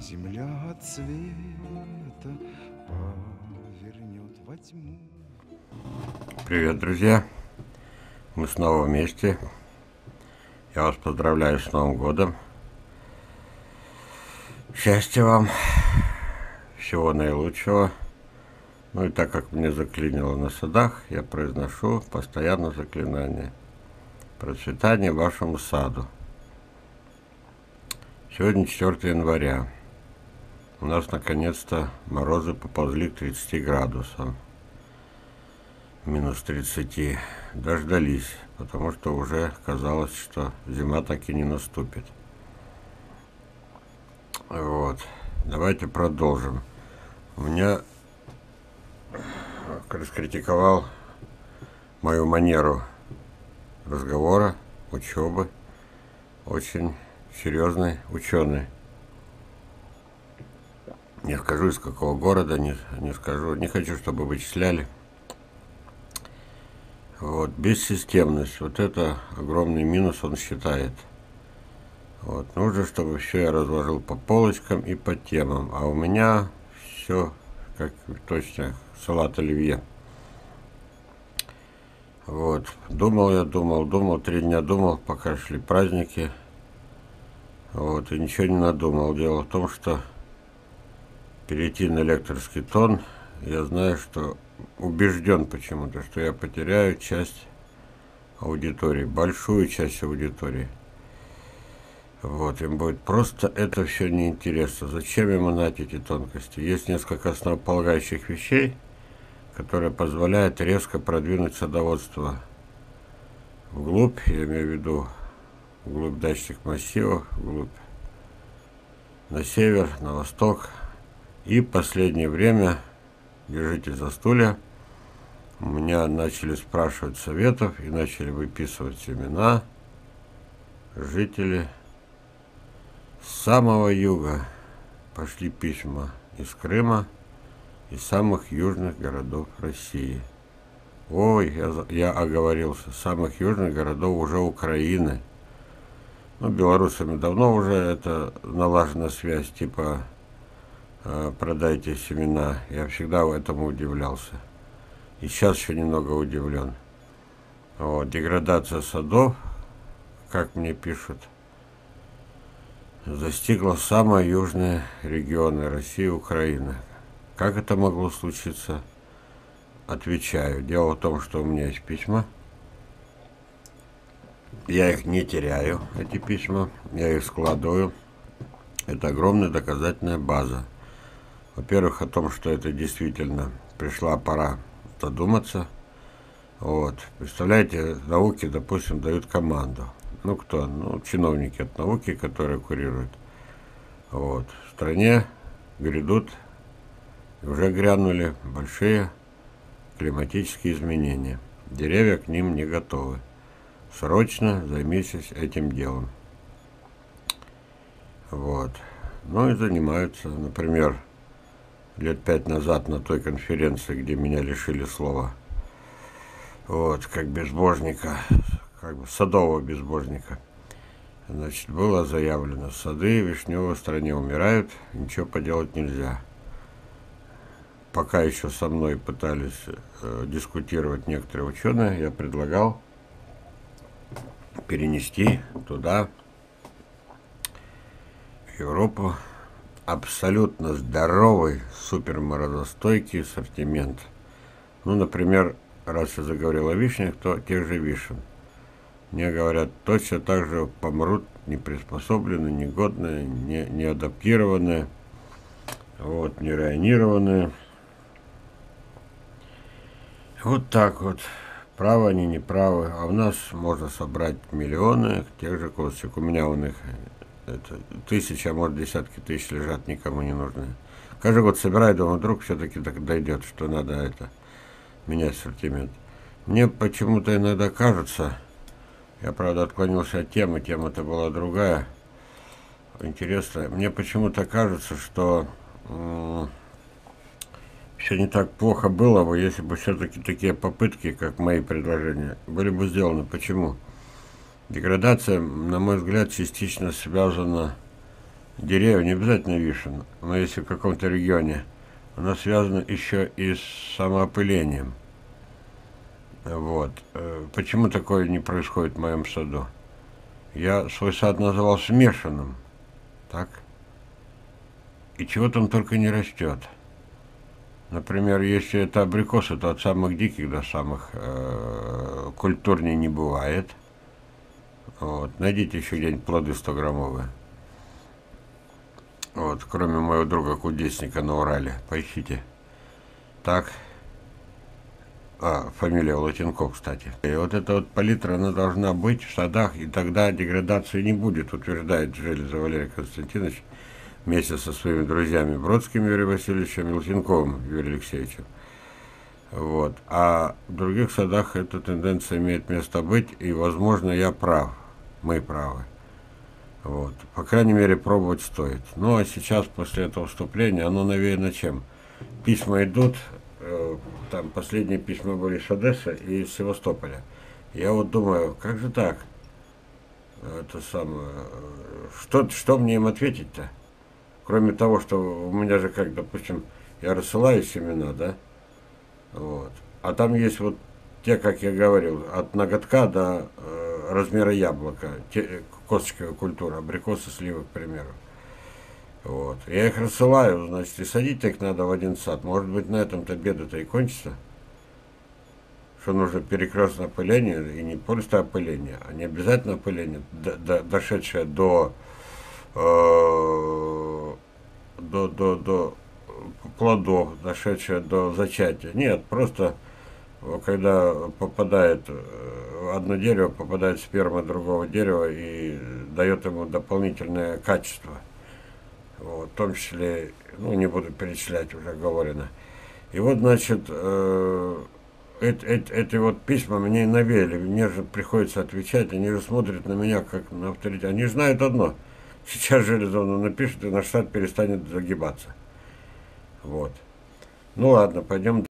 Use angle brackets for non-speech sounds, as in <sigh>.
Земля от света повернет во тьму. Привет, друзья! Мы снова вместе. Я вас поздравляю с Новым годом. Счастья вам, всего наилучшего. Ну и так как мне заклинило на садах, я произношу постоянно заклинание. Процветание вашему саду. Сегодня 4 января. У нас наконец-то морозы поползли к 30 градусам. Минус 30. Дождались, потому что уже казалось, что зима так и не наступит. Вот. Давайте продолжим. Меня раскритиковал мою манеру разговора, учебы. Очень серьезный ученый. Не скажу, из какого города, не, не скажу, не хочу, чтобы вычисляли. Вот, бессистемность, вот это огромный минус он считает. Вот, нужно, чтобы все я разложил по полочкам и по темам, а у меня все как точно салат оливье. Вот, думал я, думал, думал, три дня думал, пока шли праздники. Вот, и ничего не надумал. Дело в том, что перейти на лекторский тон, я знаю, что убежден почему-то, что я потеряю часть аудитории, большую часть аудитории. Вот, им будет просто это все неинтересно. Зачем ему знать эти тонкости? Есть несколько основополагающих вещей, которые позволяют резко продвинуть садоводство вглубь, я имею в виду вглубь дачных массивов, вглубь на север, на восток – и последнее время, держите за стулья, у меня начали спрашивать советов и начали выписывать имена жители с самого юга. Пошли письма из Крыма и самых южных городов России. Ой, я, я оговорился, самых южных городов уже Украины. Ну, белорусами давно уже это налажена связь, типа Э, продайте семена. Я всегда этому удивлялся. И сейчас еще немного удивлен. Вот, деградация садов, как мне пишут, застигла самые южные регионы России и Украины. Как это могло случиться? Отвечаю. Дело в том, что у меня есть письма. Я их не теряю, эти письма. Я их складываю. Это огромная доказательная база. Во-первых, о том, что это действительно пришла пора задуматься. Вот. Представляете, науки, допустим, дают команду. Ну, кто? Ну, чиновники от науки, которые курируют. Вот. В стране грядут, уже грянули большие климатические изменения. Деревья к ним не готовы. Срочно займитесь этим делом. Вот. Ну и занимаются, например, лет пять назад на той конференции, где меня лишили слова. Вот, как безбожника, как бы садового безбожника. Значит, было заявлено, сады вишневые в стране умирают, ничего поделать нельзя. Пока еще со мной пытались э, дискутировать некоторые ученые, я предлагал перенести туда, в Европу, абсолютно здоровый, суперморозостойкий ассортимент. Ну, например, раз я заговорил о вишнях, то тех же вишен. Мне говорят, точно так же помрут не приспособленные, негодные, не, не адаптированные, вот, не районированные. Вот так вот. Правы они, не правы. А у нас можно собрать миллионы тех же косточек. У меня у них это, тысячи, а может десятки тысяч лежат, никому не нужны. Каждый год собираю, думаю, вдруг все-таки так дойдет, что надо это менять ассортимент. Мне почему-то иногда кажется, я, правда, отклонился от темы, тема-то была другая, интересная. Мне почему-то кажется, что все не так плохо было бы, если бы все-таки такие попытки, как мои предложения, были бы сделаны. Почему? Деградация, на мой взгляд, частично связана деревья, не обязательно вишен, но если в каком-то регионе, она связана еще и с самоопылением. Вот. Э, почему такое не происходит в моем саду? Я свой сад называл смешанным. Так? И чего там только не растет. Например, если это абрикосы, то от самых диких до самых э, культурнее не бывает. Вот. Найдите еще где-нибудь плоды 100-граммовые. Вот, кроме моего друга кудесника на Урале. Поищите. Так. А, фамилия Латенко, кстати. И вот эта вот палитра, она должна быть в садах, и тогда деградации не будет, утверждает Железа Валерий Константинович вместе со своими друзьями Бродским Юрием Васильевичем и Лысенковым Юрием Алексеевичем. Вот. А в других садах эта тенденция имеет место быть, и, возможно, я прав, мы правы. Вот. По крайней мере, пробовать стоит. Ну, а сейчас, после этого вступления, оно навеяно чем? Письма идут, там последние письма были с Одессы и из Севастополя. Я вот думаю, как же так? Это самое, что, что мне им ответить-то? Кроме того, что у меня же, как, допустим, я рассылаю семена, да, вот, а там есть вот те, как я говорил, от ноготка до э, размера яблока, те, косточковая культура, абрикосы, сливы, к примеру. Вот. Я их рассылаю, значит, и садить их надо в один сад. Может быть, на этом-то беда-то и кончится. Что нужно перекрестное опыление, и не просто опыление, а не обязательно опыление, до, до, дошедшее до э, до, до, до плодов, дошедшие до зачатия. Нет, просто когда попадает э, одно дерево, попадает сперма другого дерева и дает ему дополнительное качество. Вот, в том числе, ну, не буду перечислять, уже говорено. И вот, значит, э, эти, эти, эти вот письма мне навели, мне же приходится отвечать, они же смотрят на меня как на авторитет. Они знают одно <laughs> – Сейчас Железовну напишет, и наш штат перестанет загибаться. Вот. Ну ладно, пойдем